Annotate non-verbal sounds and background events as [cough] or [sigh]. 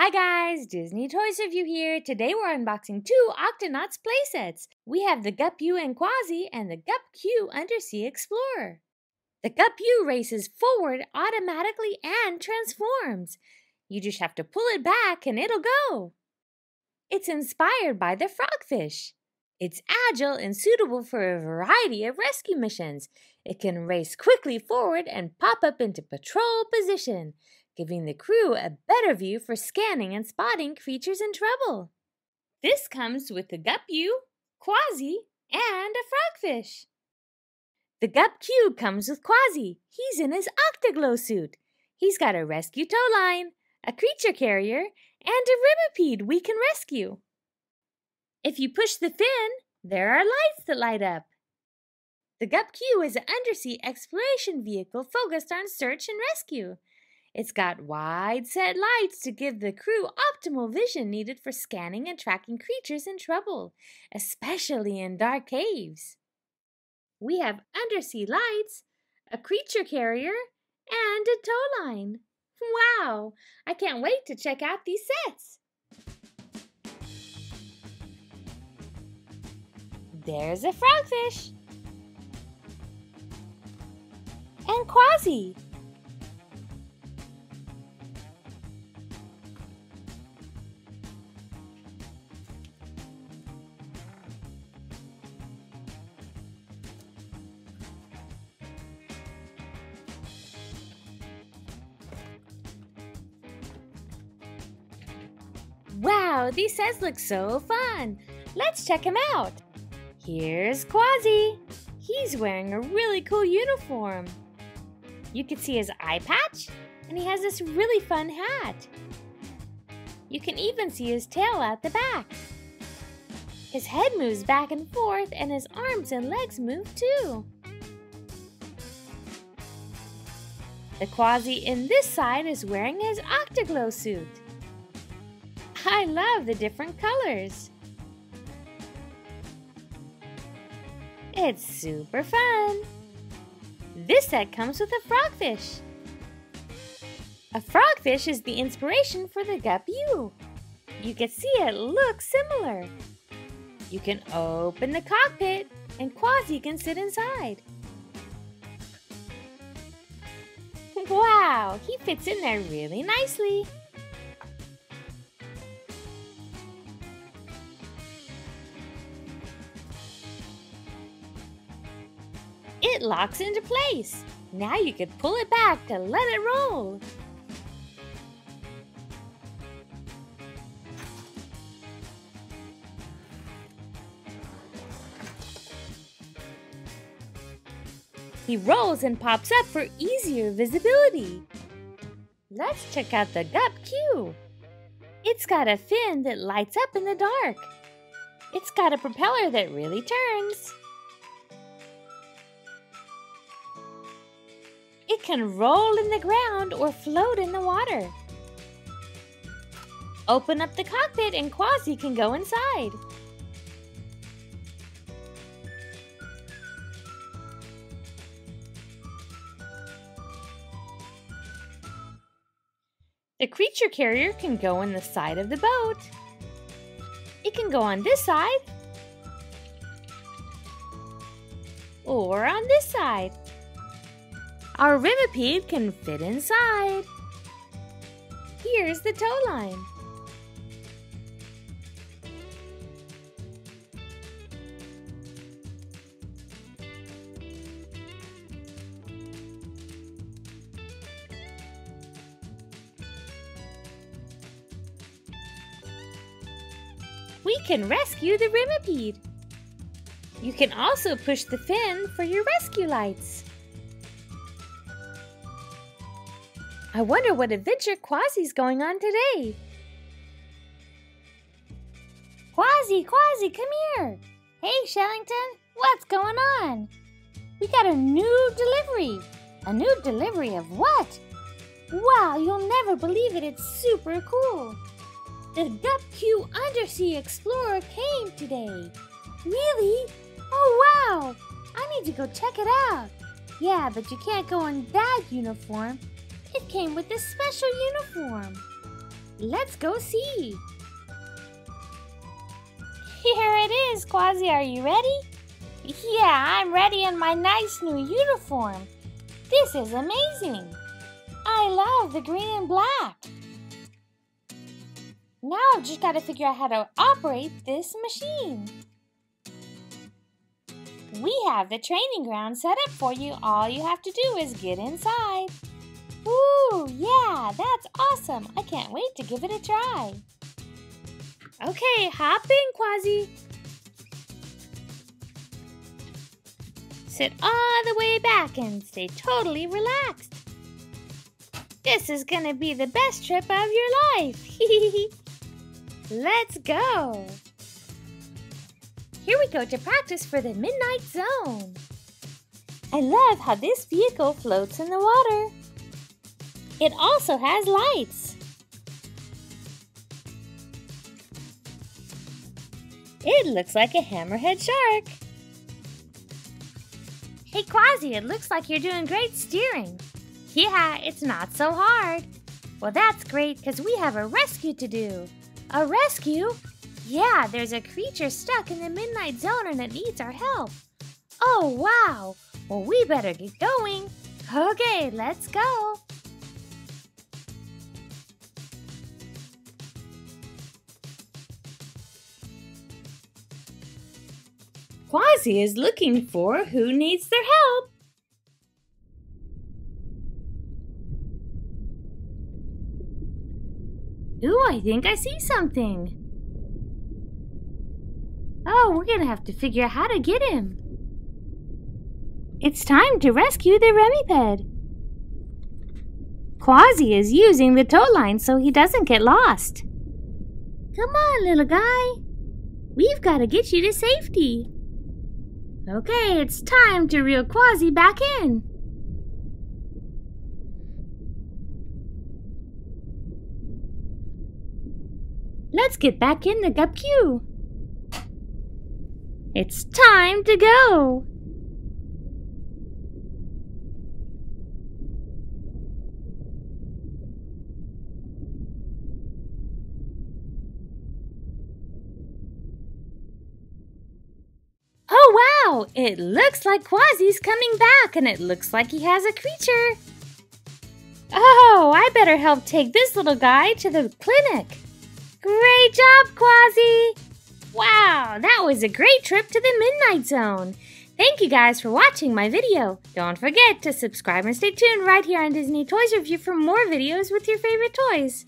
Hi guys, Disney Toys Review here. Today we're unboxing two Octonauts playsets. We have the Gup U and Kwazii and the Gup Q Undersea Explorer. The Gup U races forward automatically and transforms. You just have to pull it back and it'll go. It's inspired by the frogfish. It's agile and suitable for a variety of rescue missions. It can race quickly forward and pop up into patrol position giving the crew a better view for scanning and spotting creatures in trouble. This comes with the Gup U, Kwazii, and a frogfish. The Gup Q comes with Kwazii. He's in his Octoglow suit. He's got a rescue tow line, a creature carrier, and a Remipede we can rescue. If you push the fin, there are lights that light up. The Gup Q is an undersea exploration vehicle focused on search and rescue. It's got wide set lights to give the crew optimal vision needed for scanning and tracking creatures in trouble, especially in dark caves. We have undersea lights, a creature carrier, and a tow line. Wow! I can't wait to check out these sets. There's a frogfish. And Kwazii. Wow, these sets look so fun. Let's check them out. Here's Kwazii. He's wearing a really cool uniform. You can see his eye patch, and he has this really fun hat. You can even see his tail at the back. His head moves back and forth, and his arms and legs move too. The Kwazii in this side is wearing his Octoglow suit. I love the different colors. It's super fun. This set comes with a frogfish. A frogfish is the inspiration for the Gup You can see it looks similar. You can open the cockpit and Kwazii can sit inside. Wow, he fits in there really nicely. Locks into place. Now you can pull it back to let it roll. He rolls and pops up for easier visibility. Let's check out the Gup Q. It's got a fin that lights up in the dark. It's got a propeller that really turns. It can roll in the ground or float in the water. Open up the cockpit and Kwazii can go inside. The creature carrier can go in the side of the boat. It can go on this side or on this side. Our Remipede can fit inside. Here's the tow line. We can rescue the Remipede. You can also push the fin for your rescue lights. I wonder what adventure Kwazii's going on today. Kwazii, Kwazii, come here. Hey, Shellington, what's going on? We got a new delivery. A new delivery of what? Wow, you'll never believe it. It's super cool. The Gup Undersea Explorer came today. Really? Oh, wow. I need to go check it out. Yeah, but you can't go in that uniform. It came with this special uniform. Let's go see. Here it is, Kwazii. Are you ready? Yeah, I'm ready in my nice new uniform. This is amazing. I love the green and black. Now I've just got to figure out how to operate this machine. We have the training ground set up for you. All you have to do is get inside. Ooh, yeah, that's awesome. I can't wait to give it a try. Okay, hop in, Kwazii. Sit all the way back and stay totally relaxed. This is gonna be the best trip of your life. [laughs] Let's go. Here we go to practice for the Midnight Zone. I love how this vehicle floats in the water. It also has lights. It looks like a hammerhead shark. Hey Kwazii, it looks like you're doing great steering. Yeah, it's not so hard. Well, that's great because we have a rescue to do. A rescue? Yeah, there's a creature stuck in the Midnight Zone and it needs our help. Oh, wow. Well, we better get going. Okay, let's go. Kwazii is looking for who needs their help. Ooh, I think I see something. Oh, we're gonna have to figure out how to get him. It's time to rescue the Remipede. Kwazii is using the tow line so he doesn't get lost. Come on, little guy. We've got to get you to safety. Okay, it's time to reel Kwazii back in. Let's get back in the Gup Q. It's time to go! Oh wow! It looks like Kwazii's coming back and it looks like he has a creature. Oh, I better help take this little guy to the clinic. Great job, Kwazii! Wow, that was a great trip to the Midnight Zone. Thank you guys for watching my video. Don't forget to subscribe and stay tuned right here on Disney Toys Review for more videos with your favorite toys.